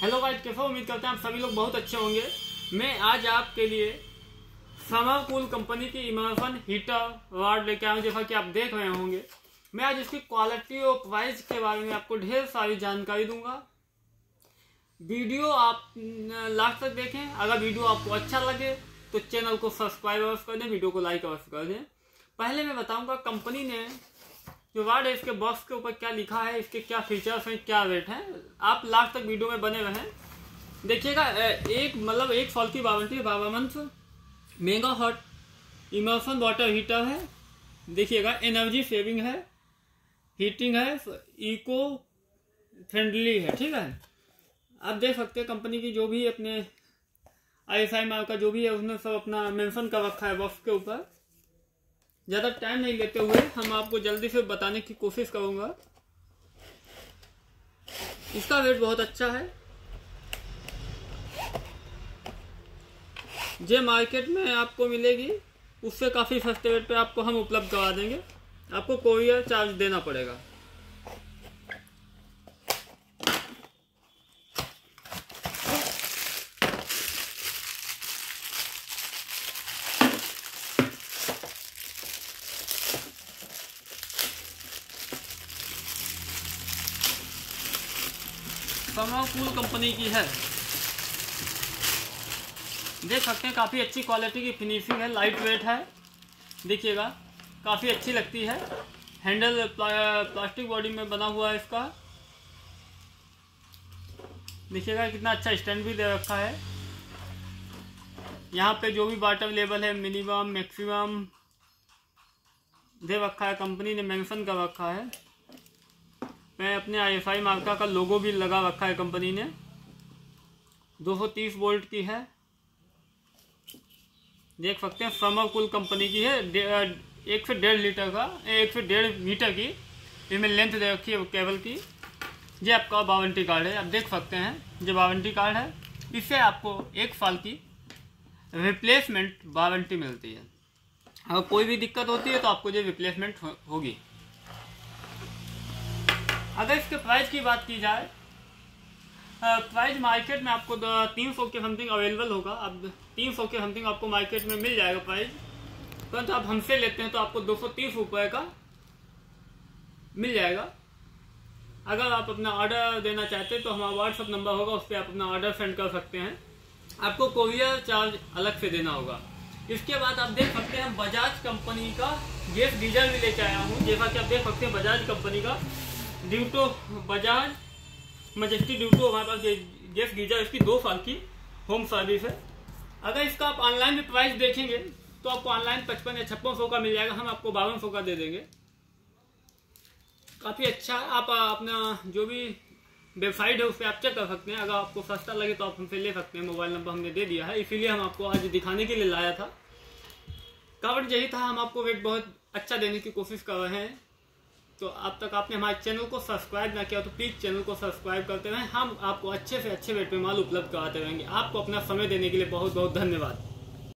Hello guys कैसे? उम्मीद करते हैं आप सभी लोग बहुत अच्छे होंगे। मैं आज आपके लिए समर कूल कंपनी की इमर्सन हीटर वार्ड लेके आया हूँ, जैसा कि आप देख रहे होंगे। मैं आज इसकी क्वालिटी और प्राइस के बारे में आपको ढेर सारी जानकारी दूँगा। वीडियो आप लास्ट तक देखें। अगर वीडियो आपको अच्छा लगे तो चैनल को सब्सक्राइब अवश्य कर दें, वीडियो को लाइक अवश्य कर दें। पहले मैं बताऊँगा कंपनी ने जो वार्ड है इसके बॉक्स के ऊपर क्या लिखा है, इसके क्या फीचर्स हैं, क्या रेट है? आप लास्ट तक वीडियो में बने रहें। देखिएगा एक मतलब एक साल की वारंटी बारह month mega hot immersion water heater है। देखिएगा एनर्जी सेविंग है। हीटिंग है इको फ्रेंडली है, ठीक है? आप देख सकते हैं कंपनी की जो भी अपने आई एस आई मार्क का जो भी है, उसने सब अपना मेंशन कर रखा है बॉक्स के ऊपर। ज़्यादा टाइम नहीं लेते हुए हम आपको जल्दी से बताने की कोशिश करूँगा। इसका वेट बहुत अच्छा है। जे मार्केट में आपको मिलेगी, उससे काफ़ी सस्ते रेट पे आपको हम उपलब्ध करवा देंगे। आपको कोरियर चार्ज देना पड़ेगा। कूल कंपनी की है। देख सकते हैं काफ़ी अच्छी क्वालिटी की फिनिशिंग है लाइट वेट है। देखिएगा काफ़ी अच्छी लगती है। हैंडल प्ला, प्लास्टिक बॉडी में बना हुआ है इसका। देखिएगा कितना अच्छा स्टैंड भी दे रखा है। यहाँ पे जो भी वाटर लेवल है मिनिमम मैक्सिमम दे रखा है कंपनी ने मेंशन कर रखा है। मैं अपने आई एफ़ आई मार्का का लोगो भी लगा रखा है कंपनी ने। 230 वोल्ट की है। देख सकते हैं समर कूल कंपनी की है। एक से डेढ़ लीटर का, एक से डेढ़ मीटर की। इसमें लेंथ दे रखी है केबल की। ये आपका वारंटी कार्ड है। आप देख सकते हैं, जो वारंटी कार्ड है, इससे आपको एक साल की रिप्लेसमेंट वारंटी मिलती है। अगर कोई भी दिक्कत होती है तो आपको जो रिप्लेसमेंट होगी। अगर इसके प्राइस की बात की जाए प्राइस मार्केट में आपको तीन सौ के समथिंग अवेलेबल होगा। अब तीन सौ के समथिंग आपको मार्केट में मिल जाएगा प्राइस परंतु आप हमसे लेते हैं तो आपको दो सौ तीस रुपये का मिल जाएगा। अगर आप अपना ऑर्डर देना चाहते हैं तो हमारा व्हाट्सअप नंबर होगा, उस पर आप अपना ऑर्डर सेंड कर सकते हैं। आपको कोरियर चार्ज अलग से देना होगा। इसके बाद आप देख सकते हैं बजाज कंपनी का गैस डीजल भी लेके आया हूँ। जैसा कि आप देख सकते हैं बजाज कंपनी का ड्यूटो बजाज मजेस्टी ड्यूटो हमारे पास गैस गीजर इसकी दो साल की होम सर्विस है। अगर इसका आप ऑनलाइन भी प्राइस देखेंगे तो आपको ऑनलाइन पचपन या छप्पन सौ का मिल जाएगा, हम आपको बावन सौ का दे देंगे। काफ़ी अच्छा है, आप अपना जो भी वेबसाइट है, उस पर आप चेक कर सकते हैं। अगर आपको सस्ता लगे तो आप हमसे ले सकते हैं। मोबाइल नंबर हमने दे दिया है, इसीलिए हम आपको आज दिखाने के लिए लाया था। कवर यही था, हम आपको वेट बहुत अच्छा देने की कोशिश कर रहे हैं। तो अब तक आपने हमारे चैनल को सब्सक्राइब ना किया तो प्लीज़ चैनल को सब्सक्राइब करते रहें। हम आपको अच्छे से अच्छे वेट पे माल उपलब्ध कराते रहेंगे। आपको अपना समय देने के लिए बहुत बहुत धन्यवाद।